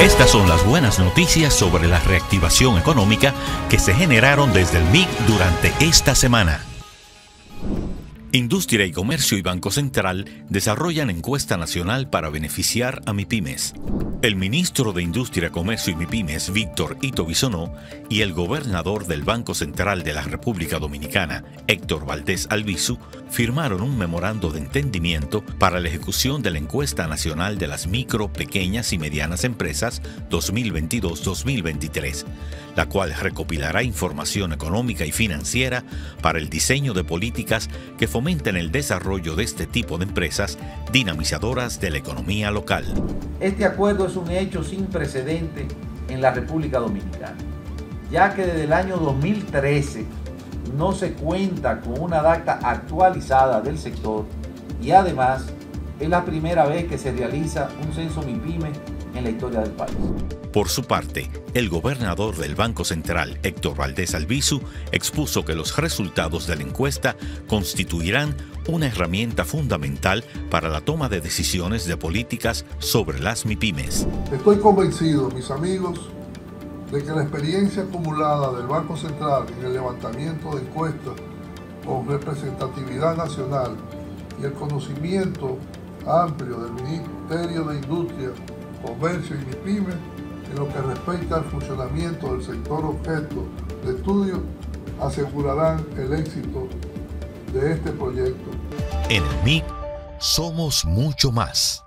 Estas son las buenas noticias sobre la reactivación económica que se generaron desde el MIG durante esta semana. Industria y Comercio y Banco Central desarrollan encuesta nacional para beneficiar a MIPIMES. El ministro de Industria, Comercio y MIPIMES, Víctor Ito Bisonó, y el gobernador del Banco Central de la República Dominicana, Héctor Valdés Albizu, firmaron un memorando de entendimiento para la ejecución de la encuesta nacional de las micro, pequeñas y medianas empresas 2022-2023, la cual recopilará información económica y financiera para el diseño de políticas que fomenten el desarrollo de este tipo de empresas dinamizadoras de la economía local. Este acuerdo es un hecho sin precedente en la República Dominicana, ya que desde el año 2013 no se cuenta con una data actualizada del sector y además es la primera vez que se realiza un censo MIPYME en la historia del país. Por su parte, el gobernador del Banco Central, Héctor Valdés Albizu, expuso que los resultados de la encuesta constituirán una herramienta fundamental para la toma de decisiones de políticas sobre las MIPIMES. Estoy convencido, mis amigos, de que la experiencia acumulada del Banco Central en el levantamiento de encuestas con representatividad nacional y el conocimiento amplio del Ministerio de Industria, Comercio y MIPIMES en lo que respecta al funcionamiento del sector objeto de estudio asegurarán el éxito de este proyecto. En el MIC somos mucho más.